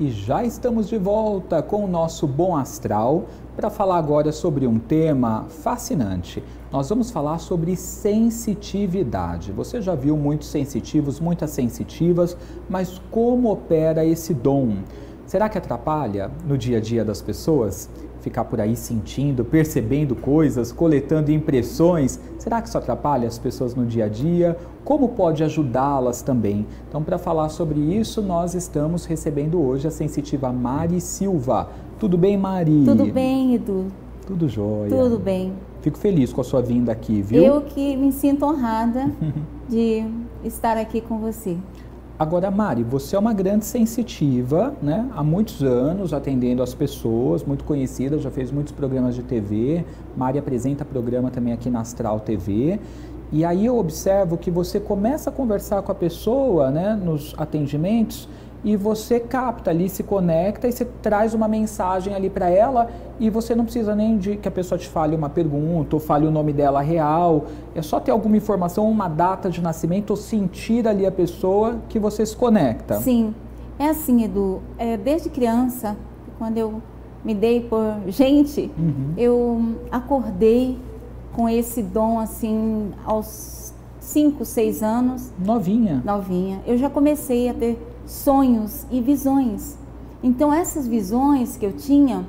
e já estamos de volta com o nosso Bom Astral para falar agora sobre um tema fascinante. Nós vamos falar sobre sensitividade. Você já viu muitos sensitivos, muitas sensitivas, mas como opera esse dom? Será que atrapalha no dia a dia das pessoas? ficar por aí sentindo, percebendo coisas, coletando impressões? Será que isso atrapalha as pessoas no dia a dia? Como pode ajudá-las também? Então, para falar sobre isso, nós estamos recebendo hoje a sensitiva Mari Silva. Tudo bem, Mari? Tudo bem, Edu. Tudo jóia. Tudo bem. Fico feliz com a sua vinda aqui, viu? Eu que me sinto honrada de estar aqui com você. Agora, Mari, você é uma grande sensitiva, né? Há muitos anos atendendo as pessoas, muito conhecida, já fez muitos programas de TV. Mari apresenta programa também aqui na Astral TV. E aí eu observo que você começa a conversar com a pessoa, né, nos atendimentos, e você capta ali, se conecta e você traz uma mensagem ali para ela e você não precisa nem de que a pessoa te fale uma pergunta ou fale o nome dela real. É só ter alguma informação, uma data de nascimento ou sentir ali a pessoa que você se conecta. Sim, é assim, Edu. É, desde criança, quando eu me dei por gente, uhum. eu acordei com esse dom assim aos 5, 6 anos. Novinha. Novinha. Eu já comecei a ter sonhos e visões. Então essas visões que eu tinha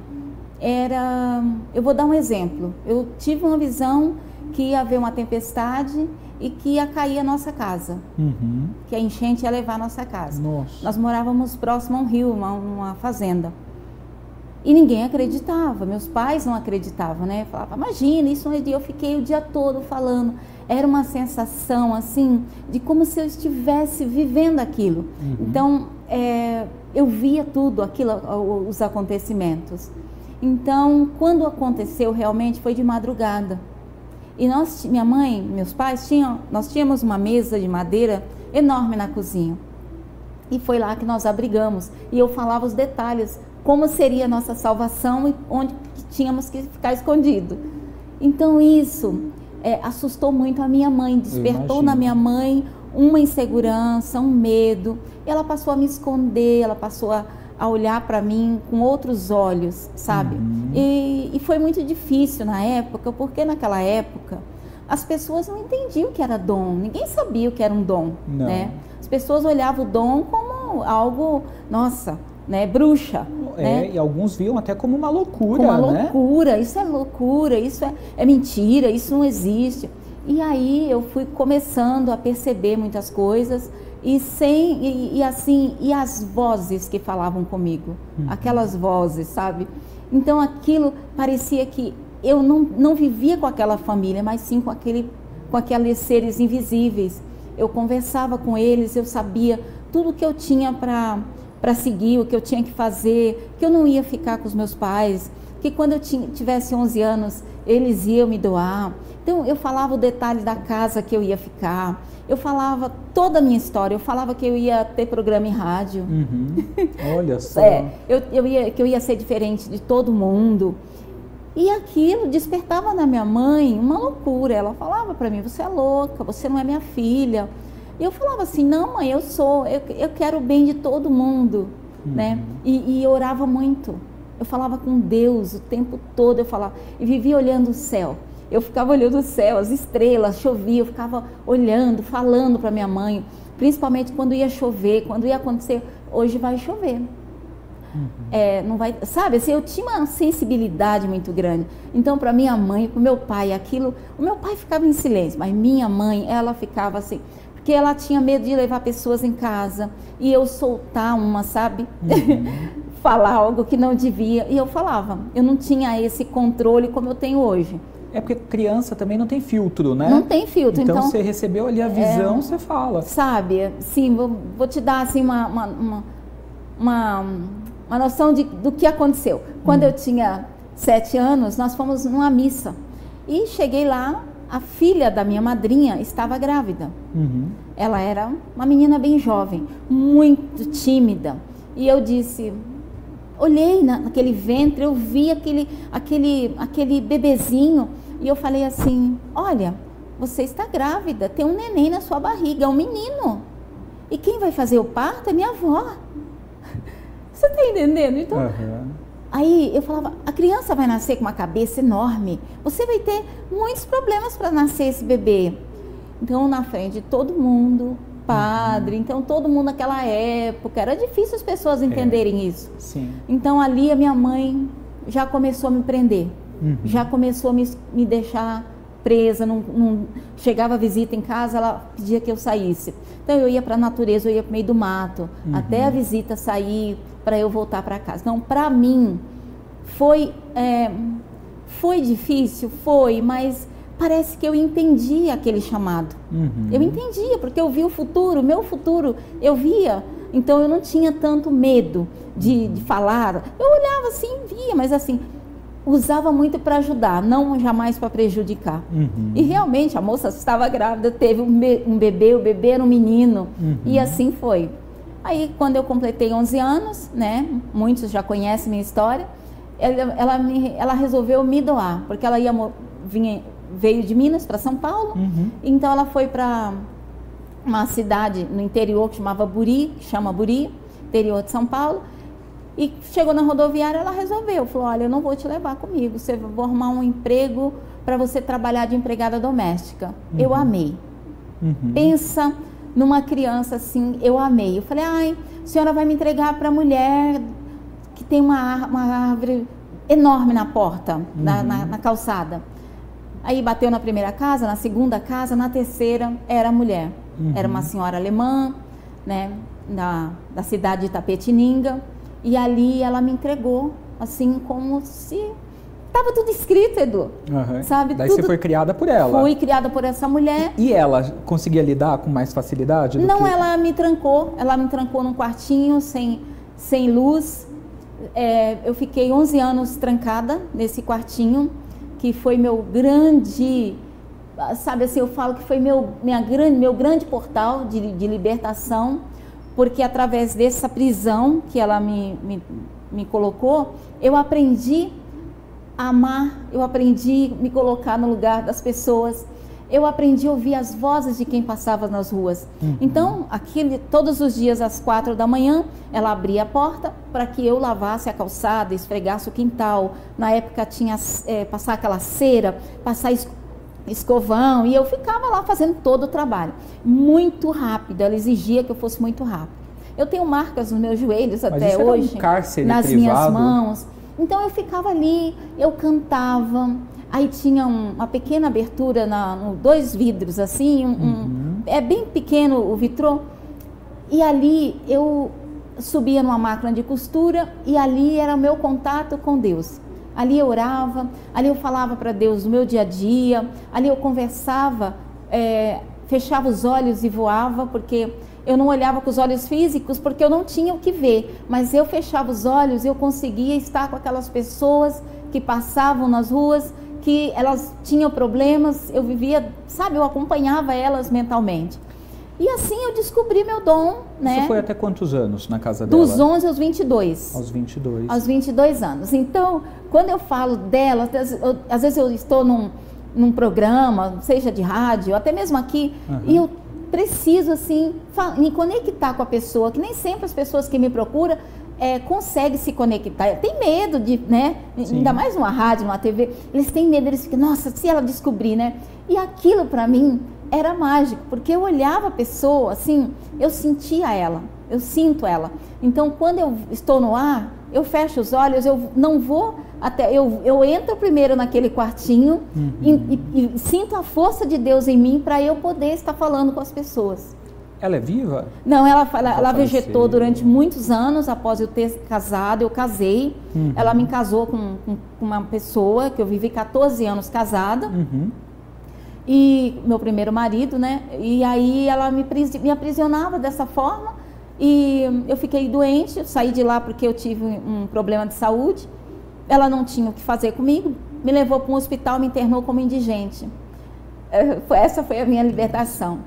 era, eu vou dar um exemplo. Eu tive uma visão que ia haver uma tempestade e que ia cair a nossa casa, uhum. que a enchente ia levar a nossa casa. Nossa. Nós morávamos próximo a um rio, uma, uma fazenda. E ninguém acreditava, meus pais não acreditavam, né? Falava, imagina, isso não é dia. Eu fiquei o dia todo falando. Era uma sensação, assim, de como se eu estivesse vivendo aquilo. Uhum. Então, é, eu via tudo, aquilo, os acontecimentos. Então, quando aconteceu, realmente foi de madrugada. E nós, minha mãe, meus pais tinham, nós tínhamos uma mesa de madeira enorme na cozinha. E foi lá que nós abrigamos. E eu falava os detalhes como seria a nossa salvação e onde tínhamos que ficar escondido. Então isso é, assustou muito a minha mãe, despertou na minha mãe uma insegurança, um medo. Ela passou a me esconder, ela passou a, a olhar para mim com outros olhos, sabe? Uhum. E, e foi muito difícil na época, porque naquela época as pessoas não entendiam o que era dom, ninguém sabia o que era um dom, não. né? As pessoas olhavam o dom como algo, nossa, né, bruxa. É, né? e alguns viam até como uma loucura, como uma né? loucura, isso é loucura, isso é, é mentira, isso não existe. E aí eu fui começando a perceber muitas coisas e sem e, e assim e as vozes que falavam comigo, uhum. aquelas vozes, sabe? Então aquilo parecia que eu não, não vivia com aquela família, mas sim com aquele com aqueles seres invisíveis. Eu conversava com eles, eu sabia tudo que eu tinha para para seguir o que eu tinha que fazer, que eu não ia ficar com os meus pais, que quando eu tinha, tivesse 11 anos eles iam me doar. Então eu falava o detalhe da casa que eu ia ficar, eu falava toda a minha história, eu falava que eu ia ter programa em rádio. Uhum. Olha só. é, eu, eu ia, que eu ia ser diferente de todo mundo. E aquilo despertava na minha mãe uma loucura. Ela falava para mim: você é louca, você não é minha filha. E eu falava assim, não mãe, eu sou, eu, eu quero o bem de todo mundo, uhum. né? E, e orava muito. Eu falava com Deus o tempo todo, eu falava, e vivia olhando o céu. Eu ficava olhando o céu, as estrelas, chovia, eu ficava olhando, falando para minha mãe, principalmente quando ia chover, quando ia acontecer, hoje vai chover. Uhum. É, não vai, sabe, assim, eu tinha uma sensibilidade muito grande. Então, para minha mãe, para o meu pai, aquilo, o meu pai ficava em silêncio, mas minha mãe, ela ficava assim, porque ela tinha medo de levar pessoas em casa e eu soltar uma, sabe? Uhum. Falar algo que não devia. E eu falava. Eu não tinha esse controle como eu tenho hoje. É porque criança também não tem filtro, né? Não tem filtro. Então, então você recebeu ali a é, visão, é, você fala. Sabe? Sim, vou, vou te dar assim uma, uma, uma, uma, uma noção de, do que aconteceu. Quando hum. eu tinha sete anos, nós fomos numa missa. E cheguei lá, a filha da minha madrinha estava grávida. Uhum. Ela era uma menina bem jovem, muito tímida. E eu disse, olhei na, naquele ventre, eu vi aquele, aquele, aquele bebezinho e eu falei assim: Olha, você está grávida, tem um neném na sua barriga, é um menino. E quem vai fazer o parto é minha avó. Você está entendendo? Então, Aham. Aí eu falava, a criança vai nascer com uma cabeça enorme. Você vai ter muitos problemas para nascer esse bebê. Então, na frente de todo mundo, padre, então todo mundo naquela época, era difícil as pessoas entenderem isso. Sim. Então ali a minha mãe já começou a me prender, Uhum. já começou a me, me deixar presa, não, não- chegava visita em casa, ela pedia que eu saísse. Então eu ia para a natureza, eu ia para o meio do mato, até a visita sair para eu voltar para casa. Então para mim foi é, foi difícil, foi, mas parece que eu entendi aquele chamado. Uhum. Eu entendia, porque eu via o futuro, meu futuro, eu via. Então eu não tinha tanto medo de, de falar. Eu olhava assim, via, mas assim, usava muito para ajudar, não jamais para prejudicar. Uhum. E realmente a moça estava grávida, teve um, be- um bebê, o bebê era um menino, e assim foi. Aí quando eu completei 11 anos, né, muitos já conhecem minha história, ela, ela, me- ela resolveu me doar, porque ela ia vinha, veio de Minas para São Paulo, Uhum. então ela foi para uma cidade no interior que chamava Buri, que chama Buri, interior de São Paulo. E chegou na rodoviária, ela resolveu, falou: "Olha, eu não vou te levar comigo, você vou arrumar um emprego para você trabalhar de empregada doméstica". Eu amei. Uhum. Pensa numa criança assim, eu amei. Eu falei: "Ai, a senhora vai me entregar para a mulher que tem uma, uma árvore enorme na porta, na, na- na calçada". Aí bateu na primeira casa, na segunda casa, na terceira era mulher. Era uma senhora alemã, né, da, da cidade de Tapetininga. E ali ela me entregou, assim como se estava tudo escrito, Edu. Aham. Sabe, Daí tudo- você foi criada por ela. Fui criada por essa mulher. E ela conseguia lidar com mais facilidade? Não, que... ela me trancou. Ela me trancou num quartinho sem, sem luz. É, eu fiquei 11 anos trancada nesse quartinho, que foi meu grande, sabe assim, eu falo que foi meu, minha grande, meu grande portal de, de libertação, porque através dessa prisão que ela me, me, me colocou, eu aprendi a amar, eu aprendi a me colocar no lugar das pessoas, eu aprendi a ouvir as vozes de quem passava nas ruas. Então, aquele, todos os dias às quatro da manhã, ela abria a porta para que eu lavasse a calçada, esfregasse o quintal. Na época tinha eh, passar aquela cera, passar escovão, e eu ficava lá fazendo todo o trabalho. Muito rápido, ela exigia que eu fosse muito rápido. Eu tenho marcas nos meus joelhos Mas até um hoje, cárcere nas minhas privado? mãos. Então eu ficava ali, eu cantava, aí tinha um- uma pequena abertura, na, no, dois vidros assim, um- um- é bem pequeno o vitrô, e ali eu subia numa máquina de costura e ali era o meu contato com Deus. Ali eu orava, ali eu falava para Deus do meu dia a dia, ali eu conversava, é, fechava os olhos e voava, porque eu não olhava com os olhos físicos, porque eu não tinha o que ver, mas eu fechava os olhos e eu conseguia estar com aquelas pessoas que passavam nas ruas, que elas tinham problemas, eu vivia, sabe, eu acompanhava elas mentalmente. E assim eu descobri meu dom, né? Isso foi até quantos anos na casa dela? Dos 11 aos 22. Aos 22. Aos 22 anos. Então, quando eu falo dela, às vezes eu, às vezes eu estou num, num programa, seja de rádio, até mesmo aqui, Aham. e eu preciso, assim, me conectar com a pessoa, que nem sempre as pessoas que me procuram é, conseguem se conectar. Tem medo de, né? Sim. Ainda mais numa rádio, numa TV, eles têm medo, eles ficam, nossa, se ela descobrir, né? E aquilo para mim era mágico, porque eu olhava a pessoa, assim, eu sentia ela, eu sinto ela. Então, quando eu estou no ar, eu fecho os olhos, eu não vou até. Eu, eu entro primeiro naquele quartinho e, e- e sinto a força de Deus em mim para eu poder estar falando com as pessoas. Ela é viva? Não, ela, ela, ela vegetou durante muitos anos após eu ter casado. Eu casei. Uhum. Ela me casou com, com uma pessoa que eu vivi 14 anos casada. Uhum. E meu primeiro marido, né? E aí ela me, me aprisionava dessa forma. E eu fiquei doente, eu saí de lá porque eu tive um problema de saúde. Ela não tinha o que fazer comigo, me levou para um hospital, me internou como indigente. Foi- Essa foi a minha libertação.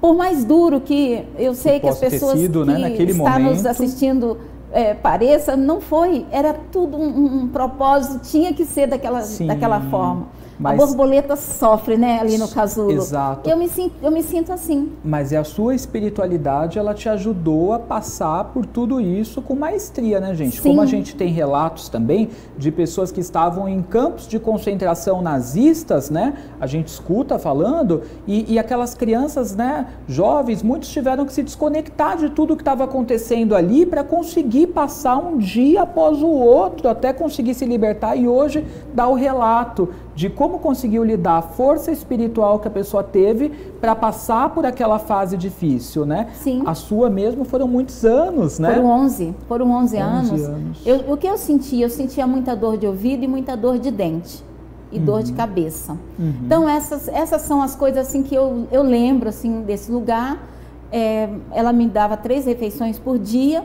Por mais duro que eu sei que, as possa ter pessoas sido, que né, naquele estão nos momento. assistindo eh, pareça, não foi. Era tudo um, um- um propósito, tinha que ser daquela, Sim. daquela forma. Mas, a borboleta sofre, né, ali no casulo. Exato. Eu me, sinto, eu me sinto assim. Mas é a sua espiritualidade, ela te ajudou a passar por tudo isso com maestria, né, gente? Sim. Como a gente tem relatos também de pessoas que estavam em campos de concentração nazistas, né? A gente escuta falando, e, e aquelas crianças, né, jovens, muitos tiveram que se desconectar de tudo que estava acontecendo ali para conseguir passar um dia após o outro, até conseguir se libertar e hoje dar o relato de como conseguiu lidar a força espiritual que a pessoa teve para passar por aquela fase difícil, né? Sim. A sua mesmo foram muitos anos, né? Foram 11, foram 11, 11 anos. anos. Eu, o que eu sentia? Eu sentia muita dor de ouvido e muita dor de dente e uhum. dor de cabeça. Uhum. Então essas, essas são as coisas assim que eu, eu lembro assim desse lugar. É, ela me dava três refeições por dia.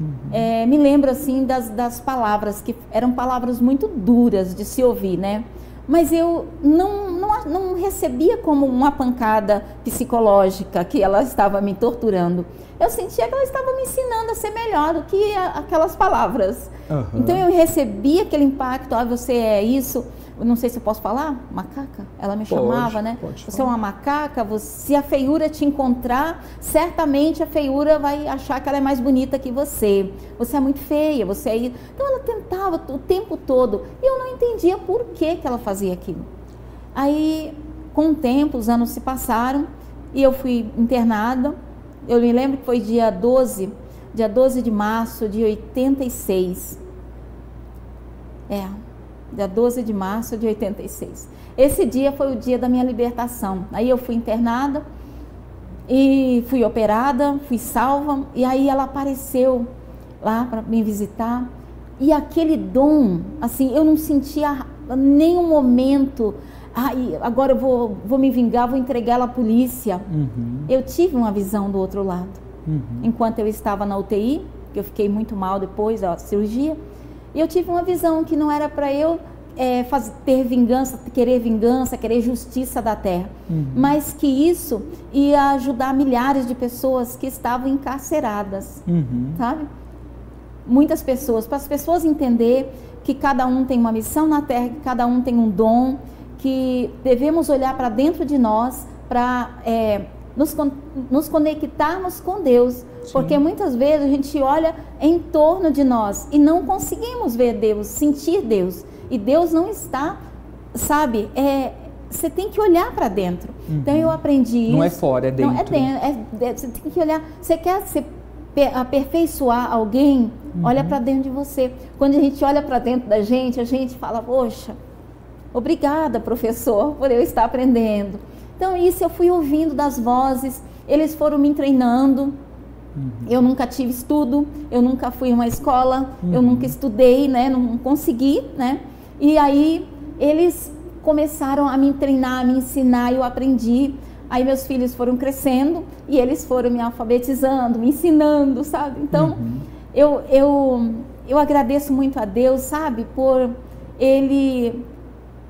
Uhum. É, me lembro assim das, das palavras que eram palavras muito duras de se ouvir, né? Mas eu não, não, não recebia como uma pancada psicológica que ela estava me torturando. Eu sentia que ela estava me ensinando a ser melhor do que a, aquelas palavras. Uhum. Então eu recebi aquele impacto, ah, você é isso, eu não sei se eu posso falar, macaca, ela me pode, chamava, né? Você é uma macaca, você, se a feiura te encontrar, certamente a feiura vai achar que ela é mais bonita que você. Você é muito feia, você é. Então ela tentava o tempo todo e eu entendia por que, que ela fazia aquilo. Aí, com o tempo, os anos se passaram e eu fui internada. Eu me lembro que foi dia 12, dia 12 de março de 86. É, dia 12 de março de 86. Esse dia foi o dia da minha libertação. Aí eu fui internada e fui operada, fui salva, e aí ela apareceu lá para me visitar. E aquele dom, assim, eu não sentia nenhum momento, ai, agora eu vou, vou me vingar, vou entregar ela à polícia. Uhum. Eu tive uma visão do outro lado. Uhum. Enquanto eu estava na UTI, que eu fiquei muito mal depois da cirurgia, e eu tive uma visão que não era para eu é, fazer, ter vingança, querer vingança, querer justiça da terra, uhum. mas que isso ia ajudar milhares de pessoas que estavam encarceradas, uhum. sabe? Muitas pessoas, para as pessoas entender que cada um tem uma missão na terra, que cada um tem um dom, que devemos olhar para dentro de nós para é, nos, nos conectarmos com Deus. Sim. Porque muitas vezes a gente olha em torno de nós e não conseguimos ver Deus, sentir Deus. E Deus não está, sabe, é, você tem que olhar para dentro. Uhum. Então eu aprendi isso. Não é fora, é dentro. Não, é dentro. É, é, você tem que olhar. Você quer se aperfeiçoar alguém? Uhum. Olha para dentro de você. Quando a gente olha para dentro da gente, a gente fala, poxa, obrigada, professor, por eu estar aprendendo. Então, isso eu fui ouvindo das vozes, eles foram me treinando. Uhum. Eu nunca tive estudo, eu nunca fui a uma escola, uhum. eu nunca estudei, né? Não consegui, né? E aí eles começaram a me treinar, a me ensinar, e eu aprendi. Aí meus filhos foram crescendo e eles foram me alfabetizando, me ensinando, sabe? Então, uhum. eu, eu, eu agradeço muito a Deus, sabe? Por Ele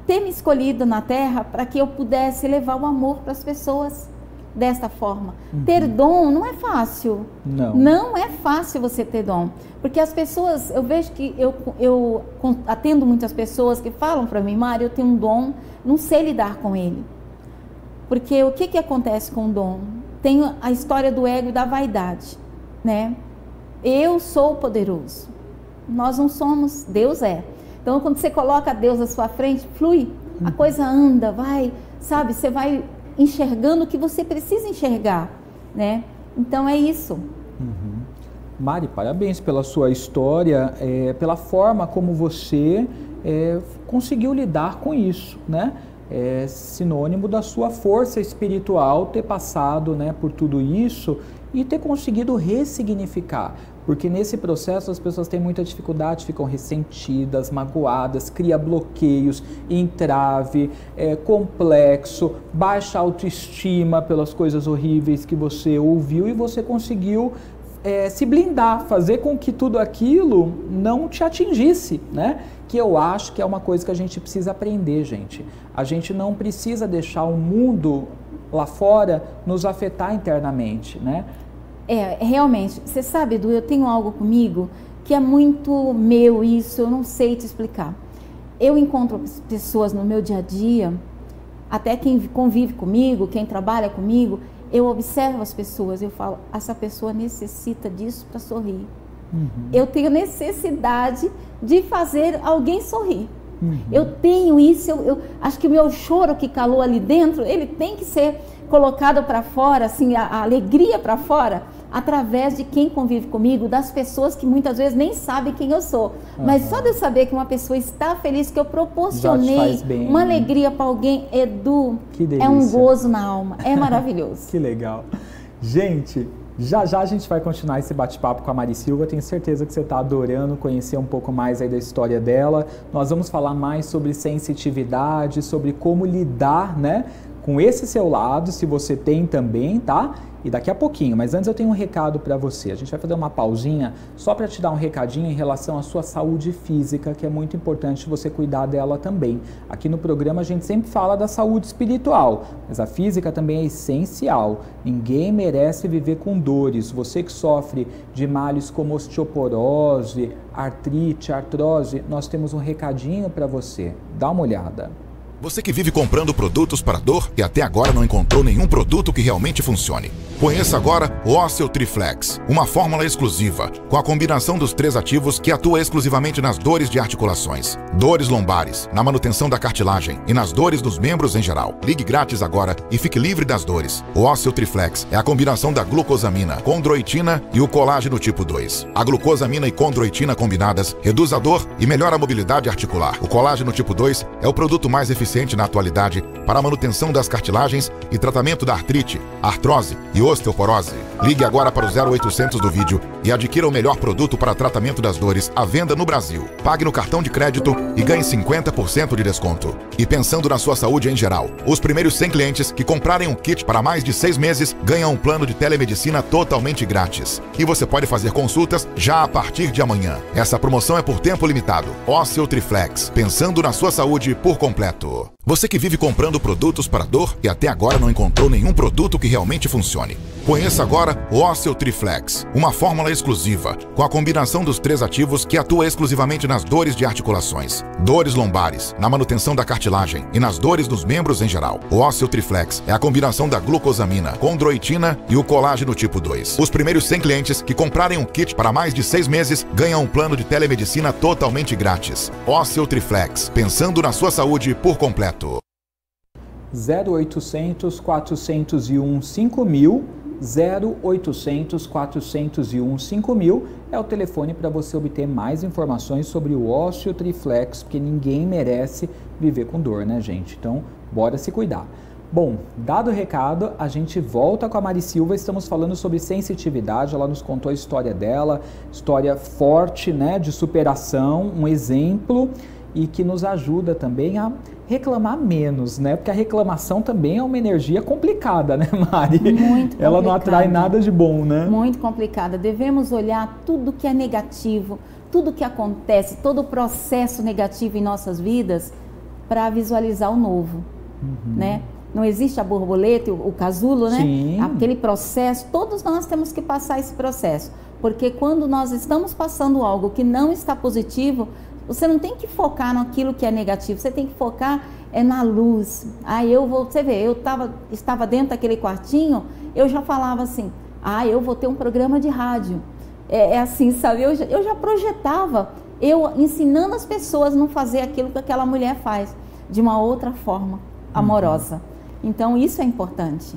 ter me escolhido na terra para que eu pudesse levar o amor para as pessoas desta forma. Uhum. Ter dom não é fácil. Não. Não é fácil você ter dom. Porque as pessoas, eu vejo que eu, eu atendo muitas pessoas que falam para mim, Mário, eu tenho um dom, não sei lidar com ele. Porque o que, que acontece com o dom? Tem a história do ego e da vaidade, né? Eu sou poderoso. Nós não somos, Deus é. Então, quando você coloca Deus à sua frente, flui, a uhum. coisa anda, vai, sabe? Você vai enxergando o que você precisa enxergar, né? Então é isso. Uhum. Mari, parabéns pela sua história, é, pela forma como você é, conseguiu lidar com isso, né? É sinônimo da sua força espiritual ter passado, né, por tudo isso e ter conseguido ressignificar. Porque nesse processo as pessoas têm muita dificuldade, ficam ressentidas, magoadas, cria bloqueios, entrave, é, complexo, baixa autoestima pelas coisas horríveis que você ouviu e você conseguiu é, se blindar, fazer com que tudo aquilo não te atingisse, né? Que eu acho que é uma coisa que a gente precisa aprender, gente. A gente não precisa deixar o mundo lá fora nos afetar internamente, né? É, realmente. Você sabe, Edu, eu tenho algo comigo que é muito meu isso, eu não sei te explicar. eu encontro pessoas no meu dia a dia, até quem convive comigo, quem trabalha comigo, eu observo as pessoas, eu falo, essa pessoa necessita disso para sorrir. Uhum. Eu tenho necessidade de fazer alguém sorrir. Uhum. Eu tenho isso, eu, eu, acho que o meu choro que calou ali dentro, ele tem que ser colocado para fora, assim, a, a alegria para fora, através de quem convive comigo, das pessoas que muitas vezes nem sabem quem eu sou. Uhum. Mas só de eu saber que uma pessoa está feliz, que eu proporcionei uma alegria para alguém, Edu, é um gozo na alma. É maravilhoso. que legal. Gente, já já a gente vai continuar esse bate-papo com a Mari Silva. Tenho certeza que você está adorando conhecer um pouco mais aí da história dela. Nós vamos falar mais sobre sensitividade, sobre como lidar, né, com esse seu lado, se você tem também, tá? E daqui a pouquinho, mas antes eu tenho um recado para você. A gente vai fazer uma pausinha só para te dar um recadinho em relação à sua saúde física, que é muito importante você cuidar dela também. Aqui no programa a gente sempre fala da saúde espiritual, mas a física também é essencial. Ninguém merece viver com dores. Você que sofre de males como osteoporose, artrite, artrose, nós temos um recadinho para você. Dá uma olhada. Você que vive comprando produtos para dor e até agora não encontrou nenhum produto que realmente funcione. Conheça agora o Osseo Triflex, uma fórmula exclusiva, com a combinação dos três ativos que atua exclusivamente nas dores de articulações, dores lombares, na manutenção da cartilagem e nas dores dos membros em geral. Ligue grátis agora e fique livre das dores. O Osseo Triflex é a combinação da glucosamina, condroitina e o colágeno tipo 2. A glucosamina e condroitina combinadas reduz a dor e melhora a mobilidade articular. O colágeno tipo 2 é o produto mais eficiente na atualidade para a manutenção das cartilagens e tratamento da artrite, artrose e osteoporose. Ligue agora para o 0800 do vídeo e adquira o melhor produto para tratamento das dores à venda no Brasil. Pague no cartão de crédito e ganhe 50% de desconto. E pensando na sua saúde em geral, os primeiros 100 clientes que comprarem um kit para mais de seis meses ganham um plano de telemedicina totalmente grátis. E você pode fazer consultas já a partir de amanhã. Essa promoção é por tempo limitado. Ósseo Triflex, pensando na sua saúde por completo. Você que vive comprando produtos para dor e até agora não encontrou nenhum produto que realmente funcione. Conheça agora o Osseo Triflex, uma fórmula exclusiva, com a combinação dos três ativos que atua exclusivamente nas dores de articulações, dores lombares, na manutenção da cartilagem e nas dores dos membros em geral. O Osseo Triflex é a combinação da glucosamina, condroitina e o colágeno tipo 2. Os primeiros 100 clientes que comprarem um kit para mais de seis meses ganham um plano de telemedicina totalmente grátis. Osseo Triflex, pensando na sua saúde por completo. 0800 401 5000 0800 401 5000 é o telefone para você obter mais informações sobre o ósseo triflex, porque ninguém merece viver com dor, né, gente? Então, bora se cuidar. Bom, dado o recado, a gente volta com a Mari Silva. Estamos falando sobre sensitividade. Ela nos contou a história dela, história forte, né, de superação, um exemplo e que nos ajuda também a reclamar menos, né? Porque a reclamação também é uma energia complicada, né, Mari? Muito Ela não atrai nada de bom, né? Muito complicada. Devemos olhar tudo que é negativo, tudo que acontece, todo o processo negativo em nossas vidas para visualizar o novo, uhum. né? Não existe a borboleta, o, o casulo, né? Sim. Aquele processo, todos nós temos que passar esse processo. Porque quando nós estamos passando algo que não está positivo, você não tem que focar naquilo que é negativo, você tem que focar é na luz. Aí eu vou, você vê, eu tava, estava dentro daquele quartinho, eu já falava assim, ah, eu vou ter um programa de rádio. É, é assim, sabe? Eu, eu já projetava, eu ensinando as pessoas a não fazer aquilo que aquela mulher faz, de uma outra forma, amorosa. Uhum. Então isso é importante.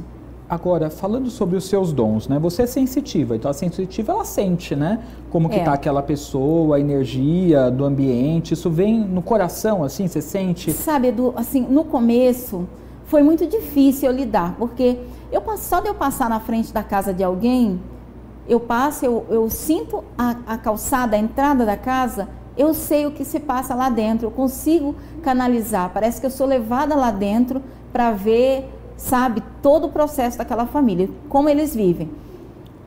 Agora, falando sobre os seus dons, né? Você é sensitiva, então a sensitiva ela sente, né? Como que é. tá aquela pessoa, a energia do ambiente, isso vem no coração, assim, você sente? Sabe, Edu, assim, no começo foi muito difícil eu lidar, porque eu só de eu passar na frente da casa de alguém, eu passo, eu, eu sinto a, a calçada, a entrada da casa, eu sei o que se passa lá dentro, eu consigo canalizar, parece que eu sou levada lá dentro para ver sabe todo o processo daquela família, como eles vivem.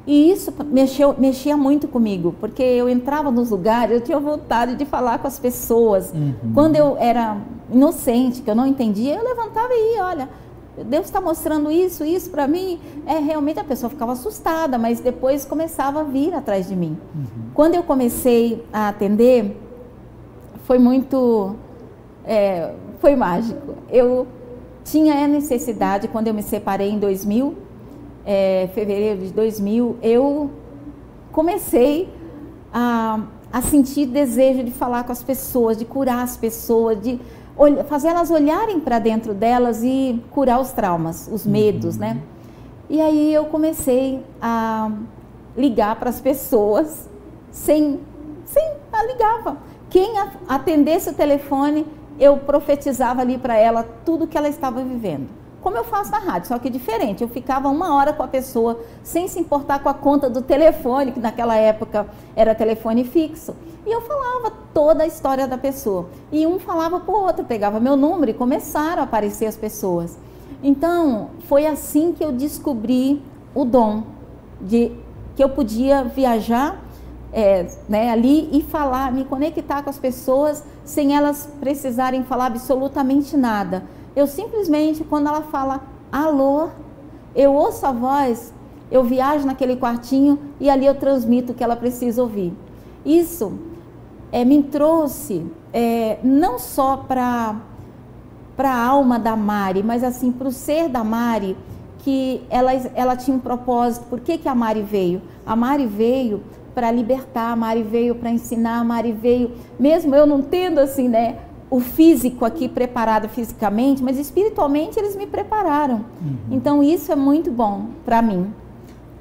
E isso mexeu, mexia muito comigo, porque eu entrava nos lugares, eu tinha vontade de falar com as pessoas. Uhum. Quando eu era inocente, que eu não entendia, eu levantava e ia, olha, Deus está mostrando isso, isso para mim. É realmente a pessoa ficava assustada, mas depois começava a vir atrás de mim. Uhum. Quando eu comecei a atender, foi muito é, foi mágico. Eu tinha a necessidade, quando eu me separei em 2000, é, fevereiro de 2000, eu comecei a, a sentir desejo de falar com as pessoas, de curar as pessoas, de fazer elas olharem para dentro delas e curar os traumas, os medos, uhum. né? E aí eu comecei a ligar para as pessoas sem, sem, eu ligava. Quem atendesse o telefone, eu profetizava ali para ela tudo que ela estava vivendo. Como eu faço na rádio, só que diferente. Eu ficava uma hora com a pessoa sem se importar com a conta do telefone, que naquela época era telefone fixo. E eu falava toda a história da pessoa. E um falava para o outro, pegava meu número e começaram a aparecer as pessoas. Então, foi assim que eu descobri o dom de que eu podia viajar é, né, ali e falar, me conectar com as pessoas sem elas precisarem falar absolutamente nada. Eu simplesmente, quando ela fala alô, eu ouço a voz, eu viajo naquele quartinho e ali eu transmito o que ela precisa ouvir. Isso é, me trouxe é, não só para para a alma da Mari, mas assim para o ser da Mari, que ela, ela tinha um propósito. Por que, que a Mari veio? A Mari veio para libertar, a Mari veio para ensinar, a Mari veio, mesmo eu não tendo assim, né, o físico aqui preparado fisicamente, mas espiritualmente eles me prepararam. Uhum. Então isso é muito bom para mim.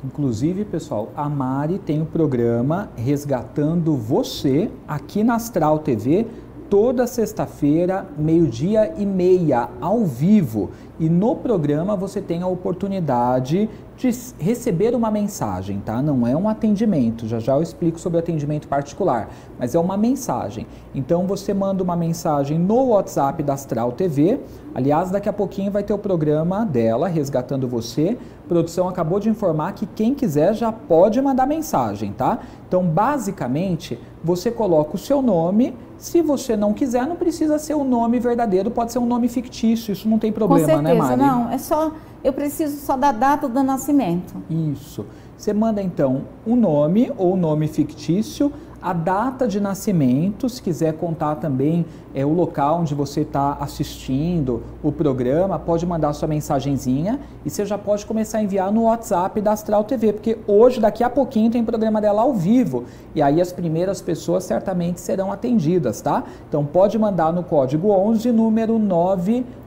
Inclusive, pessoal, a Mari tem o um programa Resgatando Você aqui na Astral TV toda sexta-feira, meio-dia e meia, ao vivo. E no programa você tem a oportunidade de receber uma mensagem, tá? Não é um atendimento, já já eu explico sobre atendimento particular, mas é uma mensagem. Então você manda uma mensagem no WhatsApp da Astral TV. Aliás, daqui a pouquinho vai ter o programa dela, Resgatando Você. A produção acabou de informar que quem quiser já pode mandar mensagem, tá? Então, basicamente, você coloca o seu nome. Se você não quiser, não precisa ser o nome verdadeiro, pode ser um nome fictício, isso não tem problema, Com né, certeza, né, Mari? Não, é só eu preciso só da data do nascimento. Isso. Você manda então o nome ou nome fictício, a data de nascimento, se quiser contar também é, o local onde você está assistindo o programa, pode mandar sua mensagenzinha e você já pode começar a enviar no WhatsApp da Astral TV, porque hoje, daqui a pouquinho, tem programa dela ao vivo e aí as primeiras pessoas certamente serão atendidas, tá? Então pode mandar no código 11, número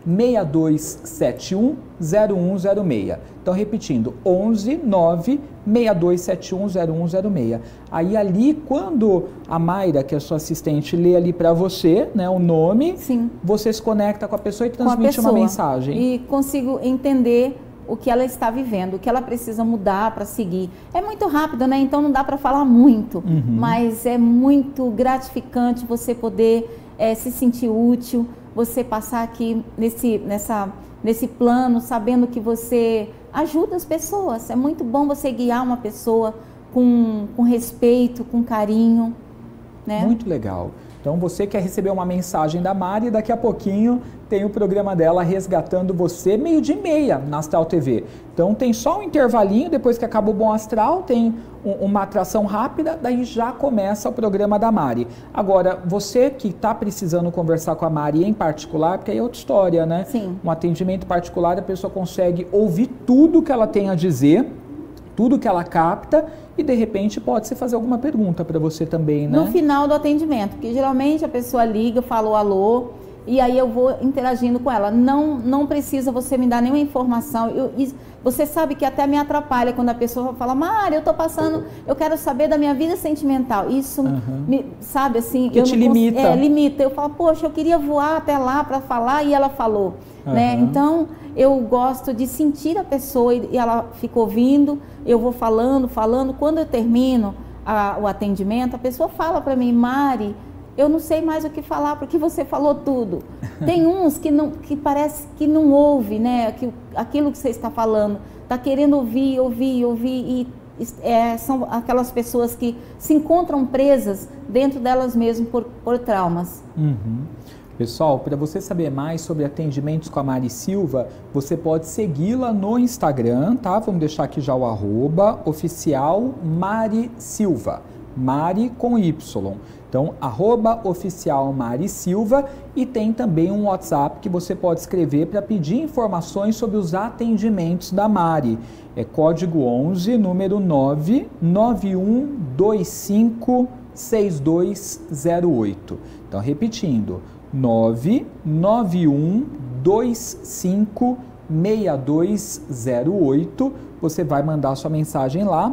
96271 0106. Então, repetindo, 11 9 6271 0106. Aí ali, quando a Mayra, que é sua assistente, lê ali para você, né, o nome, Sim. você se conecta com a pessoa e transmite pessoa, uma mensagem. E consigo entender o que ela está vivendo, o que ela precisa mudar para seguir. É muito rápido, né? Então não dá para falar muito, uhum. mas é muito gratificante você poder é, se sentir útil, você passar aqui nesse, nessa, nesse plano, sabendo que você ajuda as pessoas. É muito bom você guiar uma pessoa com, com respeito, com carinho. Né? Muito legal. Então você quer receber uma mensagem da Mari, daqui a pouquinho tem o programa dela Resgatando Você, meio de meia na Astral TV. Então tem só um intervalinho, depois que acaba o Bom Astral, tem um, uma atração rápida, daí já começa o programa da Mari. Agora, você que está precisando conversar com a Mari em particular, porque aí é outra história, né? Sim. Um atendimento particular, a pessoa consegue ouvir tudo que ela tem a dizer, tudo que ela capta e de repente pode se fazer alguma pergunta para você também, né? No final do atendimento, porque geralmente a pessoa liga, fala o alô e aí eu vou interagindo com ela. Não, não precisa você me dar nenhuma informação. Eu, você sabe que até me atrapalha quando a pessoa fala, Mari, eu estou passando, eu quero saber da minha vida sentimental. Isso, uhum. me, sabe assim, que te limita. É, limita. Eu falo, poxa, eu queria voar até lá para falar e ela falou, uhum. né? Então eu gosto de sentir a pessoa e ela fica ouvindo, eu vou falando, falando. Quando eu termino a, o atendimento, a pessoa fala para mim, Mari, eu não sei mais o que falar porque você falou tudo. Tem uns que não, que parece que não ouve, né? Aquilo que você está falando, está querendo ouvir, ouvir, ouvir e é, são aquelas pessoas que se encontram presas dentro delas mesmas por, por traumas. Uhum. Pessoal, para você saber mais sobre atendimentos com a Mari Silva, você pode segui-la no Instagram, tá? Vamos deixar aqui já o arroba oficial Mari Silva. Mari com Y. Então, arroba oficial Mari Silva e tem também um WhatsApp que você pode escrever para pedir informações sobre os atendimentos da Mari. É código 11, número 99125 6208. Então, repetindo, 99125 6208. Você vai mandar sua mensagem lá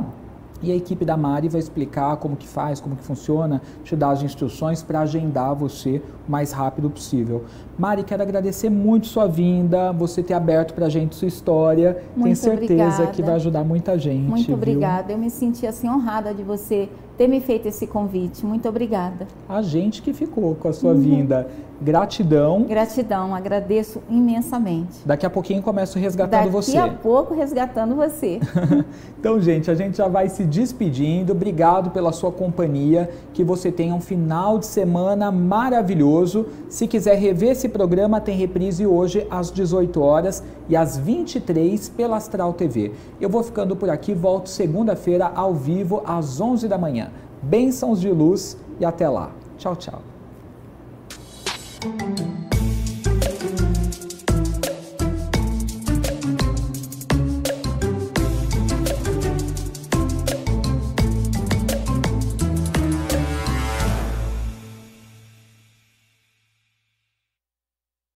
e a equipe da Mari vai explicar como que faz, como que funciona, te dar as instruções para agendar você o mais rápido possível. Mari, quero agradecer muito sua vinda, você ter aberto para a gente sua história. Muito Tenho certeza obrigada. que vai ajudar muita gente. Muito viu? obrigada. Eu me senti assim honrada de você ter me feito esse convite. Muito obrigada. A gente que ficou com a sua uhum. vinda. Gratidão. Gratidão, agradeço imensamente. Daqui a pouquinho começo resgatando Daqui você. Daqui a pouco resgatando você. então, gente, a gente já vai se despedindo. Obrigado pela sua companhia. Que você tenha um final de semana maravilhoso. Se quiser rever esse programa, tem reprise hoje às 18 horas e às 23 pela Astral TV. Eu vou ficando por aqui, volto segunda-feira ao vivo às 11 da manhã. Bênçãos de luz e até lá. Tchau, tchau.